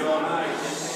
your nice.